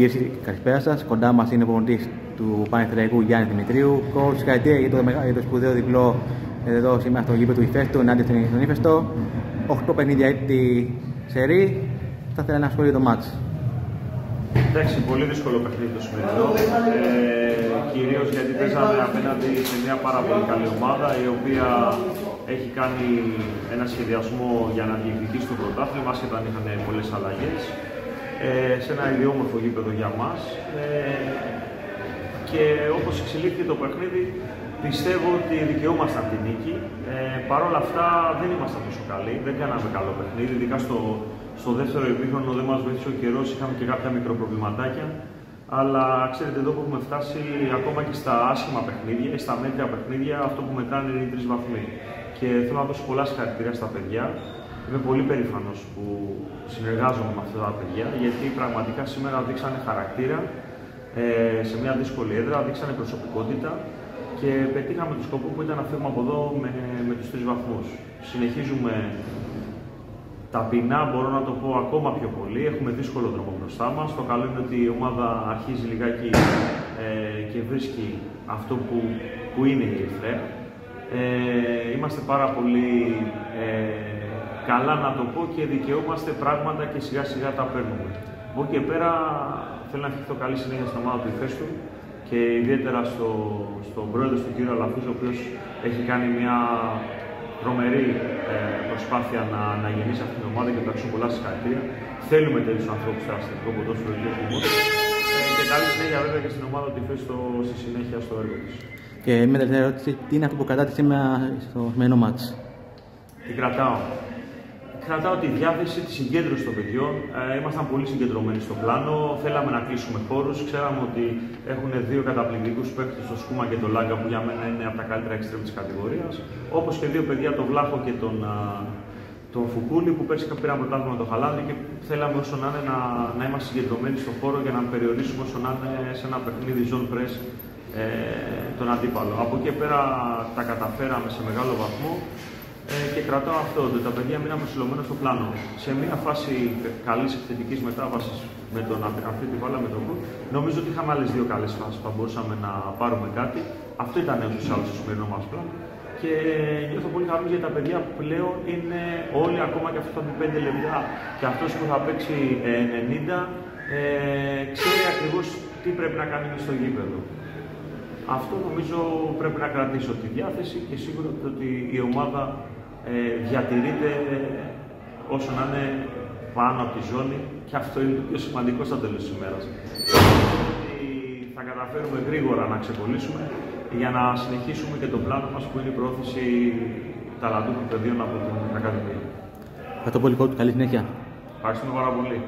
Κύριε, καλησπέρα σας. Κοντά μας είναι ο προπονητής του Πανεθριακού Γιάννης Δημητρίου. Κόου, συγχαρητήρια για το, για το σπουδαίο διπλό εδώ σήμερα στο γήπεδο του Ιφέστου ενάντια στον Ιφέστο. 8 παιχνίδια έτη σερή. Θα ήθελα να σχολείο το μάτς. Εντάξει, πολύ δύσκολο παιχνίδι το σημερινό. Ε, Κυρίως γιατί παίζαμε απέναντι σε μια πάρα πολύ καλή ομάδα η οποία έχει κάνει ένα σχεδιασμό για να διεκδικήσει το πρωτάθλημα και όταν είχαν πολλές αλλαγές. Ε, σε ένα ιδιόμορφο γήπεδο για μας. Ε, και όπως εξελίχθηκε το παιχνίδι, πιστεύω ότι δικαιούμασταν την νίκη. Ε, Παρ' όλα αυτά δεν ήμασταν τόσο καλοί, δεν κάναμε καλό παιχνίδι, ειδικά στο, στο δεύτερο επίχρονο δεν μας βοήθησε ο καιρός, είχαμε και κάποια μικροπροβληματάκια. Αλλά ξέρετε, εδώ που έχουμε φτάσει, ακόμα και στα άσχημα παιχνίδια, στα μέτρια παιχνίδια, αυτό που μετράνε είναι οι τρεις βαθμοί. Και θέλω να δώσω πολλά συγχαρητήρια στα παιδιά. Είμαι πολύ περήφανος που συνεργάζομαι με αυτά τα παιδιά, γιατί πραγματικά σήμερα δείξανε χαρακτήρα ε, σε μια δύσκολη έδρα, δείξανε προσωπικότητα και πετύχαμε το σκοπό που ήταν να φύγουμε από εδώ με, με τους τρεις βαθμούς. Συνεχίζουμε ταπεινά, μπορώ να το πω ακόμα πιο πολύ. Έχουμε δύσκολο δρόμο μπροστά μας. Το καλό είναι ότι η ομάδα αρχίζει λιγάκι ε, και βρίσκει αυτό που, που είναι η Ερυθρέα. Ε, είμαστε πάρα πολύ ε, καλά να το πω και δικαιούμαστε πράγματα και σιγά σιγά τα παίρνουμε. Από εκεί και πέρα θέλω να ευχηθώ καλή συνέχεια στην ομάδα του Ιφέστου και ιδιαίτερα στο, στον πρόεδρο του κύριο Αλαφούζο, ο οποίος έχει κάνει μια τρομερή ε, προσπάθεια να, να γεννήσει αυτή την ομάδα και του πολλά συγχαρητήρια. Θέλουμε τέτοιους ανθρώπους στο αστυνομικό ποδόσφαιρο και ε, και καλή συνέχεια βέβαια και στην ομάδα του Ιφέστου στη συνέχεια στο έργο της. Και με τελευταία ερώτηση, τι είναι αυτό που κρατάτε σήμερα στο σημερινό μάτς. Τι κρατάω κρατάω τη διάθεση, τη συγκέντρωση των παιδιών. Ε, ήμασταν πολύ συγκεντρωμένοι στο πλάνο. Θέλαμε να κλείσουμε χώρους. Ξέραμε ότι έχουν δύο καταπληκτικούς παίκτες, το Σκούμα και τον Λάγκα, που για μένα είναι από τα καλύτερα εξτρέμ της κατηγορίας. Όπως και δύο παιδιά, τον Βλάχο και τον, τον Φουκούλη, που πέρσι πήραν πρωτάθλημα το Χαλάνδη και θέλαμε όσο να είναι να, να είμαστε συγκεντρωμένοι στον χώρο για να περιορίσουμε όσο να είναι σε ένα παιχνίδι zone press ε, τον αντίπαλο. Από εκεί πέρα τα καταφέραμε σε μεγάλο βαθμό. Ε, και κρατάω αυτό, ότι τα παιδιά μείναμε συλλογμένα στο πλάνο. Σε μια φάση καλής επιθετικής μετάβασης με τον αυτή τη βάλα με τον Κουρ, νομίζω ότι είχαμε άλλες δύο καλές φάσεις που μπορούσαμε να πάρουμε κάτι. Αυτό ήταν ούτω ή άλλω το σημερινό μας πλάνο. Και νιώθω πολύ χαρούμενος γιατί τα παιδιά πλέον είναι όλοι, ακόμα και αυτός που 5 λεπτά και αυτός που θα παίξει 90, ε, ξέρει ακριβώς τι πρέπει να κάνει στο γήπεδο. Αυτό νομίζω πρέπει να κρατήσω τη διάθεση και σίγουρα ότι η ομάδα ε, διατηρείται όσο να είναι πάνω από τη ζώνη και αυτό είναι το πιο σημαντικό στα τέλος της ημέρας. θα καταφέρουμε γρήγορα να ξεκολλήσουμε για να συνεχίσουμε και το πλάνο μας που είναι η πρόθεση ταλαντούχων παιδιών από την Ακαδημία. Ευχαριστώ πολύ, καλή συνέχεια. Ευχαριστούμε πάρα πολύ.